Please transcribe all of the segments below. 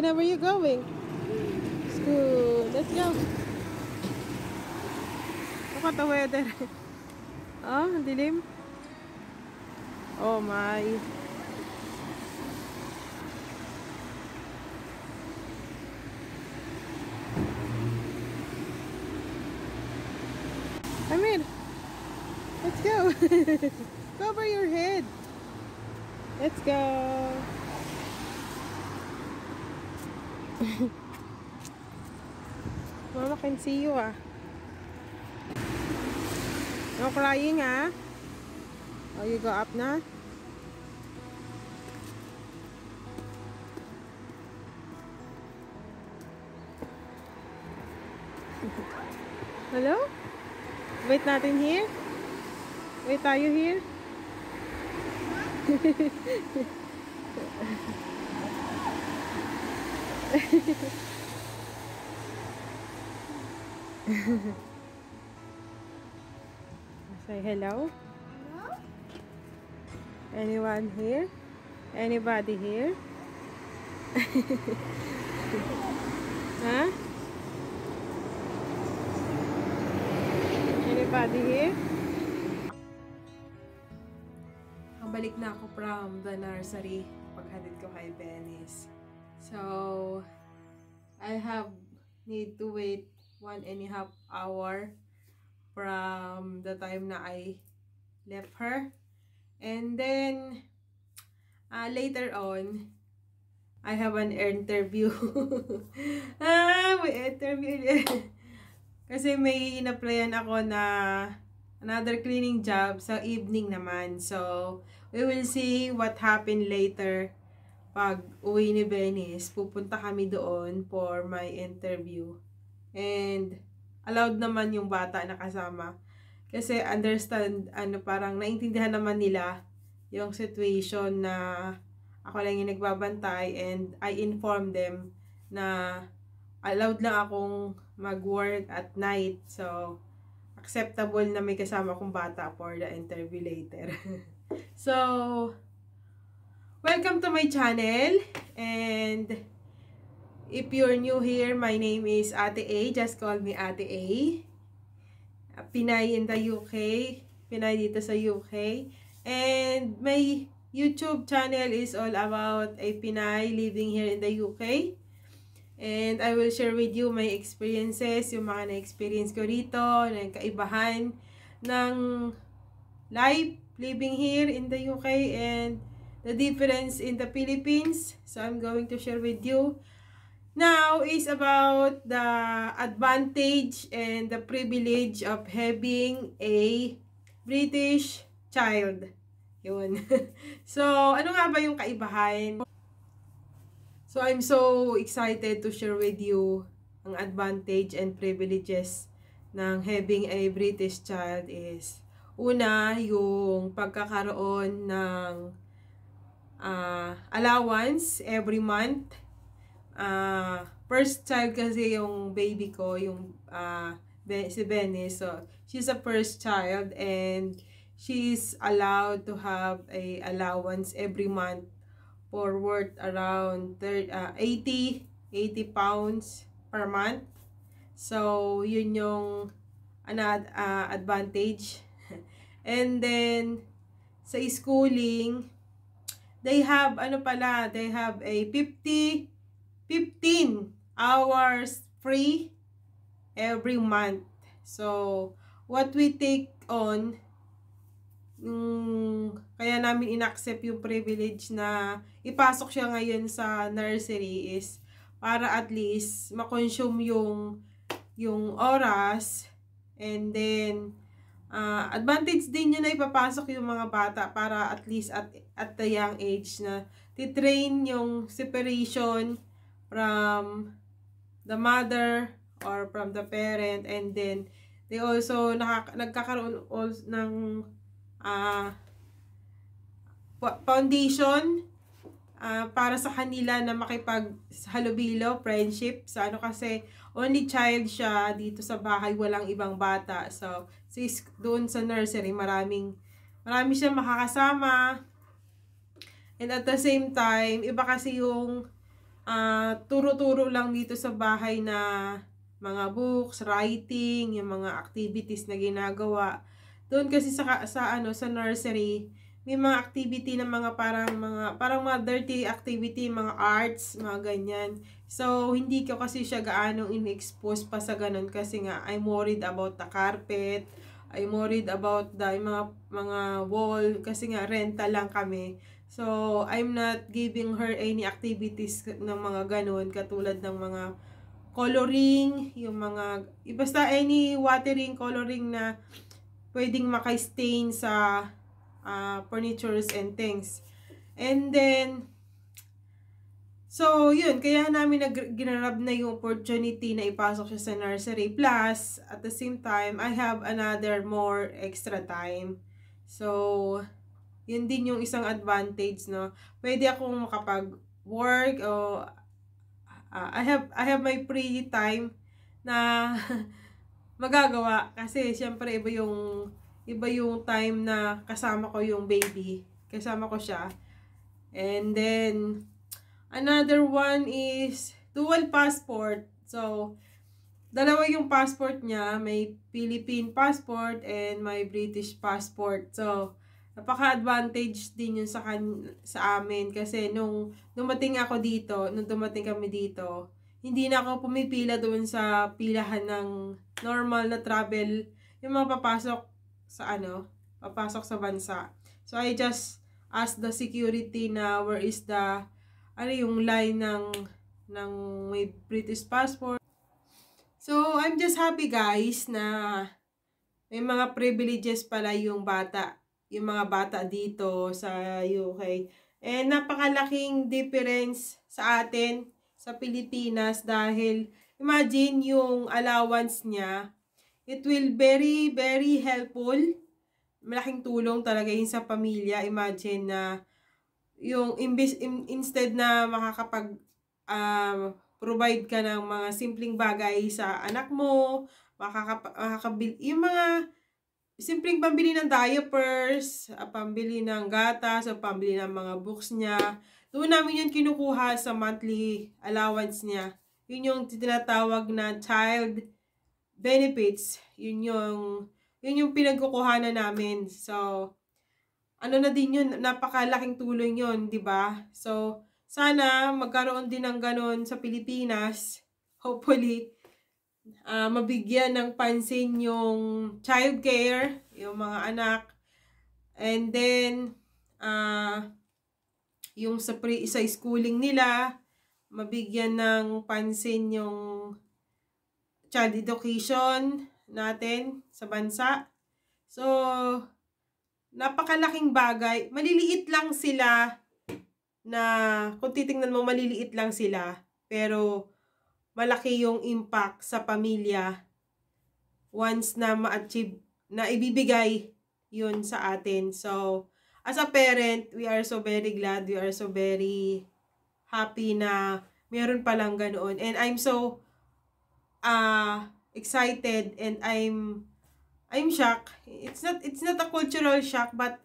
Dana, where are you going? School. Let's go. Look at the weather. Oh, dilim. Oh my. Amir, let's go. Cover your head. Let's go. Mama can see you ah. No crying ah. Oh, you go up na? Hello? Wait natin here? Wait tayo here? Say hello. Anyone here? Anybody here? huh? Anybody here? Balik na ako from the nursery paghatid ko kay Venice. So, I have need to wait one and a half hour from the time na I left her. And then, uh, later on, I have an interview. ah, may interview. Kasi may in-applyan ako na another cleaning job sa evening naman. So, we will see what happened later pag uwi ni Venice. Pupunta kami doon for my interview. And, allowed naman yung bata na kasama. Kasi understand, ano parang naintindihan naman nila yung situation na ako lang yung nagbabantay and I inform them na allowed lang akong mag-work at night. So, acceptable na may kasama kong bata for the interview later. so, welcome to my channel and if you're new here, my name is Ate A. Just call me Ate A. Pinay in the UK. Pinay dito sa UK. And my YouTube channel is all about a Pinay living here in the UK. And I will share with you my experiences, yung mga na-experience ko rito, ng kaibahan ng life living here in the UK and the difference in the Philippines. So I'm going to share with you now is about the advantage and the privilege of having a British child. Yun. so, ano nga ba yung kaibahan? So, I'm so excited to share with you ang advantage and privileges ng having a British child is una, yung pagkakaroon ng uh, allowance every month uh, first child kasi yung baby ko, yung uh, si Benny. So, she's a first child and she's allowed to have a allowance every month for worth around 30, uh, 80, 80 pounds per month. So, yun yung ano, uh, advantage. and then, sa schooling, they have, ano pala, they have a 50 15 hours free every month. So, what we take on, mm, kaya namin inaccept yung privilege na ipasok siya ngayon sa nursery is para at least makonsume yung yung oras and then uh, advantage din yun na ipapasok yung mga bata para at least at, at the young age na titrain yung separation from the mother or from the parent and then they also nagkakaroon also ng uh, foundation uh, para sa kanila na makipag halubilo, friendship. Sa ano kasi, only child siya dito sa bahay, walang ibang bata. So, sis, doon sa nursery, maraming, marami siya makakasama. And at the same time, iba kasi yung uh, turo-turo lang dito sa bahay na mga books, writing, yung mga activities na ginagawa. Doon kasi sa, sa ano sa nursery, may mga activity na mga parang mga parang mga dirty activity, mga arts, mga ganyan. So, hindi ko kasi siya gaano in-expose pa sa ganun kasi nga I'm worried about the carpet. I'm worried about the mga mga wall kasi nga rental lang kami. So, I'm not giving her any activities ng mga ganun, katulad ng mga coloring, yung mga, basta any watering, coloring na pwedeng maka-stain sa uh, furnitures and things. And then, so, yun, kaya namin nag ginarab na yung opportunity na ipasok siya sa nursery. Plus, at the same time, I have another more extra time. So, yun din yung isang advantage, no? Pwede akong makapag-work o uh, I have I have my free time na magagawa kasi syempre iba yung iba yung time na kasama ko yung baby. Kasama ko siya. And then another one is dual passport. So dalawa yung passport niya, may Philippine passport and may British passport. So napaka-advantage din yun sa, kan sa amin kasi nung dumating ako dito, nung dumating kami dito, hindi na ako pumipila doon sa pilahan ng normal na travel, yung mga papasok sa ano, papasok sa bansa. So, I just asked the security na where is the, ano yung line ng, ng may British passport. So, I'm just happy guys na may mga privileges pala yung bata yung mga bata dito sa UK. And napakalaking difference sa atin sa Pilipinas dahil imagine yung allowance niya. It will very, very helpful. Malaking tulong talaga yun sa pamilya. Imagine na yung imbis, in, instead na makakapag um, provide ka ng mga simpleng bagay sa anak mo, makakap, makakabil, yung mga simpleng pambili ng diapers, uh, pambili ng gatas, o pambili ng mga books niya. Doon namin yun kinukuha sa monthly allowance niya. Yun yung tinatawag na child benefits. Yun yung, yun yung pinagkukuhanan namin. So, ano na din yun, napakalaking tulong yun, di ba? So, sana magkaroon din ng ganun sa Pilipinas. Hopefully, uh, mabigyan ng pansin yung child care, yung mga anak. And then, uh, yung sa, pre, sa schooling nila, mabigyan ng pansin yung child education natin sa bansa. So, napakalaking bagay. Maliliit lang sila na, kung titingnan mo, maliliit lang sila. Pero, malaki yung impact sa pamilya once na ma-achieve, na ibibigay yun sa atin. So, as a parent, we are so very glad, we are so very happy na meron palang ganoon. And I'm so uh, excited and I'm I'm shocked. It's not it's not a cultural shock but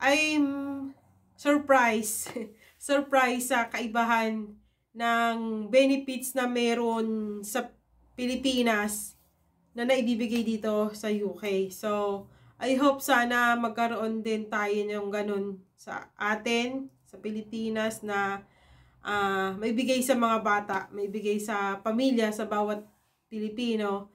I'm surprised. surprised sa kaibahan ng benefits na meron sa Pilipinas na naibibigay dito sa UK. So, I hope sana magkaroon din tayo ng ganun sa atin, sa Pilipinas na uh, may bigay sa mga bata, may bigay sa pamilya, sa bawat Pilipino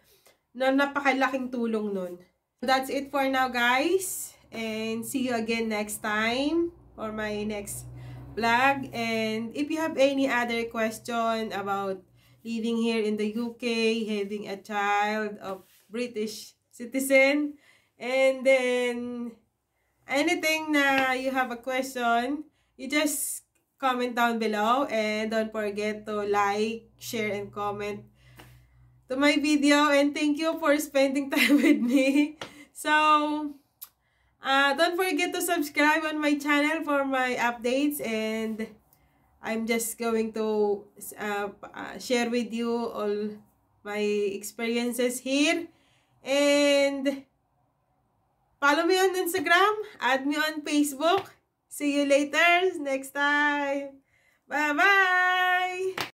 na napakalaking tulong nun. That's it for now guys and see you again next time for my next vlog. And if you have any other question about living here in the UK, having a child of British citizen, and then anything na you have a question, you just comment down below and don't forget to like, share, and comment to my video and thank you for spending time with me. So, Uh, don't forget to subscribe on my channel for my updates and I'm just going to uh, uh, share with you all my experiences here. And follow me on Instagram, add me on Facebook. See you later next time. Bye-bye!